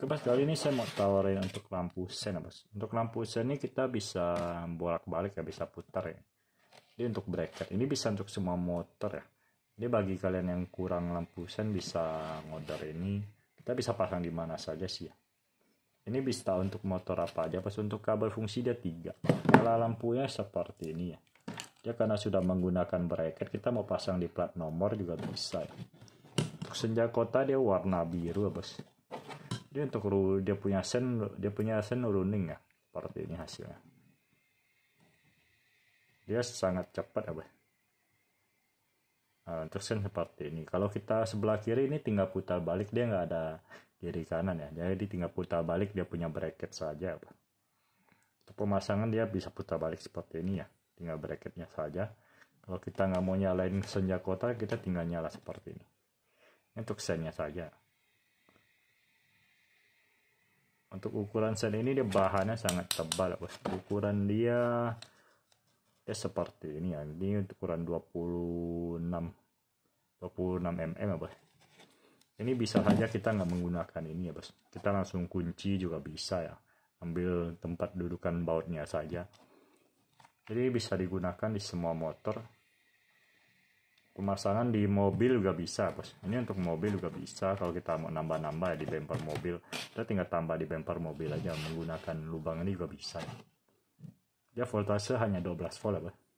Oke bos, kali ini saya mau tawarin untuk lampu sen ya bos. Untuk lampu sen ini kita bisa bolak-balik ya, bisa putar ya. Ini untuk bracket, ini bisa untuk semua motor ya. Ini bagi kalian yang kurang lampu sen bisa ngorder ini. Kita bisa pasang di mana saja sih ya. Ini bisa untuk motor apa aja, bos. Untuk kabel fungsi dia tiga. Nyala lampunya seperti ini ya. Dia karena sudah menggunakan bracket, kita mau pasang di plat nomor juga bisa ya. Untuk senja kota dia warna biru ya bos dia untuk dia punya sen dia punya sen running ya seperti ini hasilnya. Dia sangat cepat apa nah, untuk sen seperti ini. Kalau kita sebelah kiri ini tinggal putar balik dia nggak ada kiri kanan ya. Jadi tinggal putar balik dia punya bracket saja apa untuk pemasangan dia bisa putar balik seperti ini ya. Tinggal bracketnya saja. Kalau kita nggak mau nyalain senja kota kita tinggal nyala seperti ini. Untuk sennya saja untuk ukuran sen ini dia bahannya sangat tebal bos. Ukuran dia ya seperti ini ya. Ini ukuran 26 26 mm ya bos. Ini bisa saja kita nggak menggunakan ini ya bos. Kita langsung kunci juga bisa ya. Ambil tempat dudukan bautnya saja. Jadi bisa digunakan di semua motor pemasangan di mobil juga bisa bos. Ini untuk mobil juga bisa. Kalau kita mau nambah-nambah ya di bumper mobil kita tinggal tambah di bumper mobil aja menggunakan lubang ini juga bisa. Ya voltase hanya 12 volt ya bos